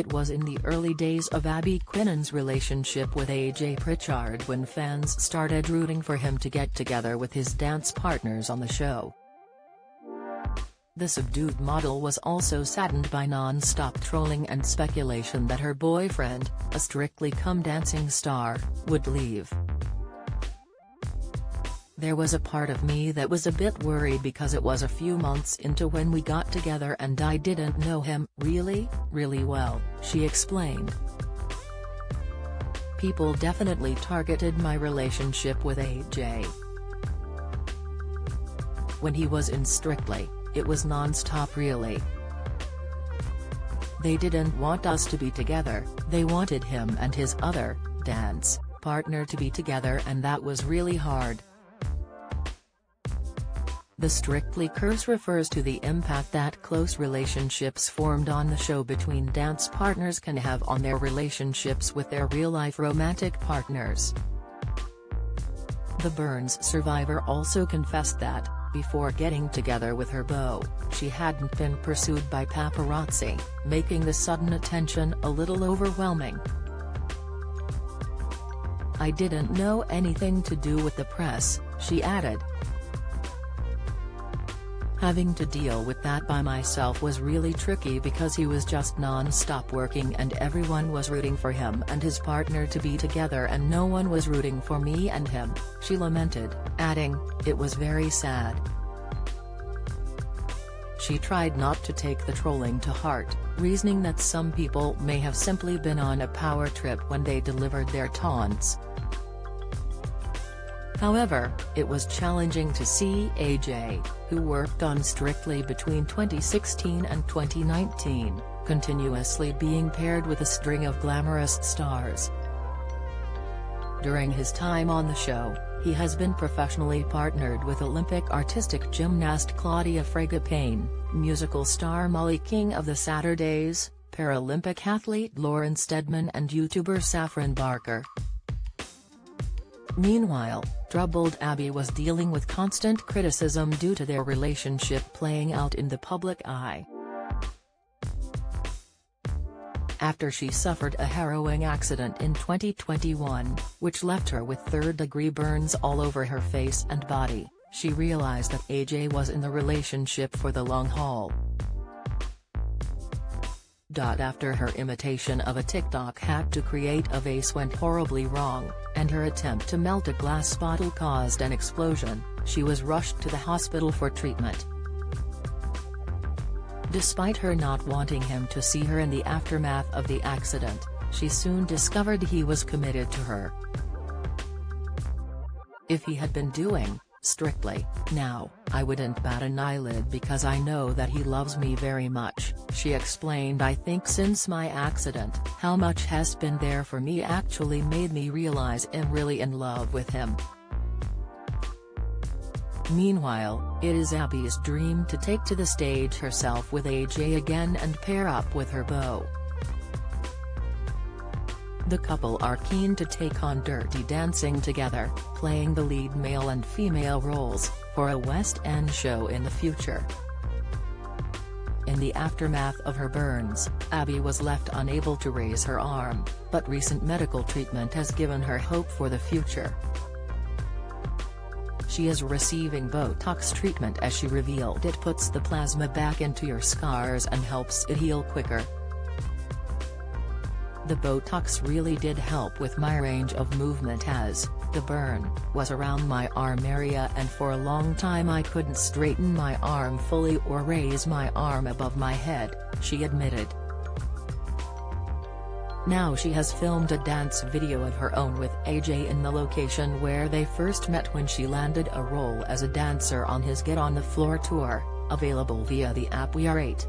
It was in the early days of Abbie Quinnen's relationship with AJ Pritchard when fans started rooting for him to get together with his dance partners on the show. The subdued model was also saddened by non-stop trolling and speculation that her boyfriend, a Strictly Come Dancing star, would leave. There was a part of me that was a bit worried because it was a few months into when we got together and I didn't know him really, really well, she explained. People definitely targeted my relationship with AJ. When he was in Strictly, it was non-stop really. They didn't want us to be together, they wanted him and his other, dance, partner to be together and that was really hard. The Strictly curse refers to the impact that close relationships formed on the show between dance partners can have on their relationships with their real-life romantic partners. The Burns survivor also confessed that, before getting together with her beau, she hadn't been pursued by paparazzi, making the sudden attention a little overwhelming. I didn't know anything to do with the press, she added. Having to deal with that by myself was really tricky because he was just non-stop working and everyone was rooting for him and his partner to be together and no one was rooting for me and him, she lamented, adding, it was very sad. She tried not to take the trolling to heart, reasoning that some people may have simply been on a power trip when they delivered their taunts. However, it was challenging to see AJ, who worked on Strictly between 2016 and 2019, continuously being paired with a string of glamorous stars. During his time on the show, he has been professionally partnered with Olympic artistic gymnast Claudia Fragapane, musical star Molly King of the Saturdays, Paralympic athlete Lauren Steadman and YouTuber Saffron Barker. Meanwhile, troubled Abbie was dealing with constant criticism due to their relationship playing out in the public eye. After she suffered a harrowing accident in 2021, which left her with third-degree burns all over her face and body, she realized that AJ was in the relationship for the long haul. After her imitation of a TikTok hack to create a vase went horribly wrong, and her attempt to melt a glass bottle caused an explosion, she was rushed to the hospital for treatment. Despite her not wanting him to see her in the aftermath of the accident, she soon discovered he was committed to her. If he had been doing, strictly, now, I wouldn't bat an eyelid because I know that he loves me very much, she explained I think since my accident, how much has been there for me actually made me realize I'm really in love with him. Meanwhile, it is Abbie's dream to take to the stage herself with AJ again and pair up with her beau. The couple are keen to take on Dirty Dancing together, playing the lead male and female roles, for a West End show in the future. In the aftermath of her burns, Abbie was left unable to raise her arm, but recent medical treatment has given her hope for the future. She is receiving Botox treatment as she revealed it puts the plasma back into your scars and helps it heal quicker. The Botox really did help with my range of movement as, the burn, was around my arm area and for a long time I couldn't straighten my arm fully or raise my arm above my head, she admitted. Now she has filmed a dance video of her own with AJ in the location where they first met when she landed a role as a dancer on his Get On The Floor tour, available via the app We Are 8.